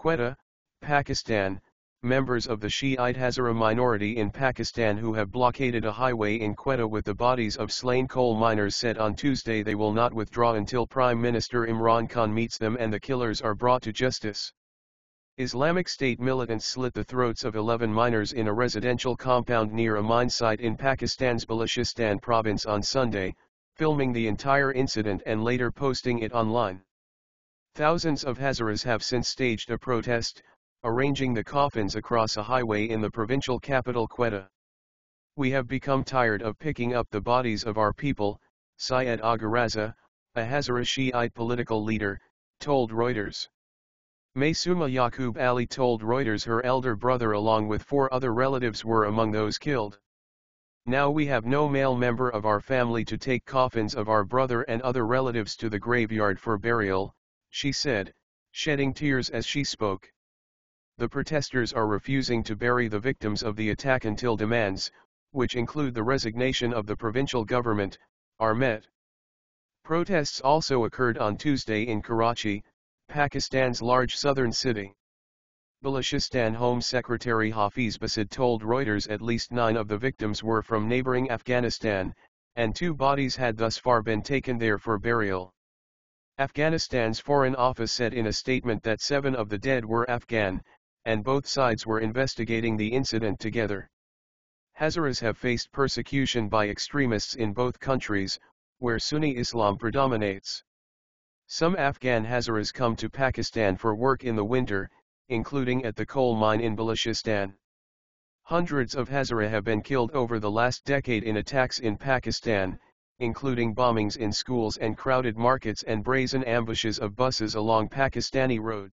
Quetta, Pakistan, members of the Shiite Hazara minority in Pakistan who have blockaded a highway in Quetta with the bodies of slain coal miners said on Tuesday they will not withdraw until Prime Minister Imran Khan meets them and the killers are brought to justice. Islamic State militants slit the throats of 11 miners in a residential compound near a mine site in Pakistan's Balochistan province on Sunday, filming the entire incident and later posting it online. Thousands of Hazaras have since staged a protest, arranging the coffins across a highway in the provincial capital Quetta. We have become tired of picking up the bodies of our people, Syed Agha Raza, a Hazara Shiite political leader, told Reuters. Maysuma Yaqub Ali told Reuters her elder brother along with four other relatives were among those killed. Now we have no male member of our family to take coffins of our brother and other relatives to the graveyard for burial, she said, shedding tears as she spoke the protesters are refusing to bury the victims of the attack until demands, which include the resignation of the provincial government, are met. Protests also occurred on Tuesday in Karachi, Pakistan's large southern city. Balochistan Home Secretary Hafiz Basit told Reuters at least nine of the victims were from neighboring Afghanistan, and two bodies had thus far been taken there for burial. Afghanistan's Foreign Office said in a statement that seven of the dead were Afghan, and both sides were investigating the incident together. Hazaras have faced persecution by extremists in both countries, where Sunni Islam predominates. Some Afghan Hazaras come to Pakistan for work in the winter, including at the coal mine in Balochistan. Hundreds of Hazara have been killed over the last decade in attacks in Pakistan, including bombings in schools and crowded markets and brazen ambushes of buses along Pakistani roads.